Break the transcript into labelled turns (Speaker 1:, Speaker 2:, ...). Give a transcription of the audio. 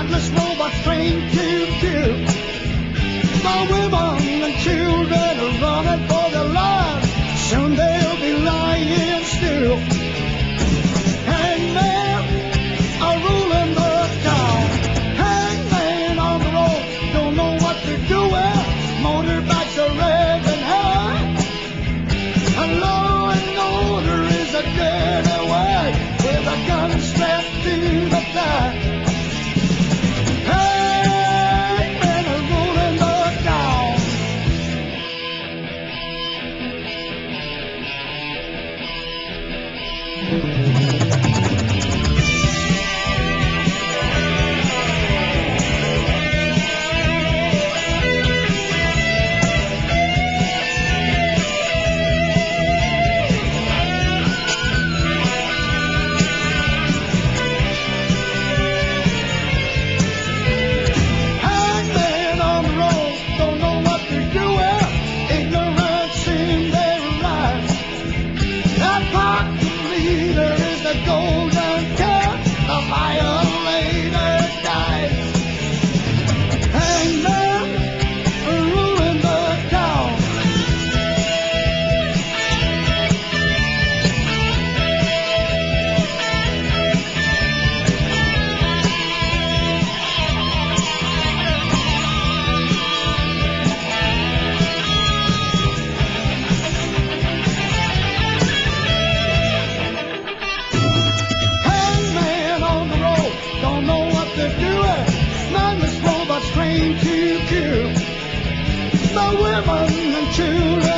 Speaker 1: mindless robots trained to kill. The women and children are running for their lives. Soon they'll be lying still. Hangmen are ruling the town. Hangman on the road don't know what they're doing. Motorbikes are revving high. And law and order is a dirty way with a gun strapped to the thigh. gonna go Simon and children.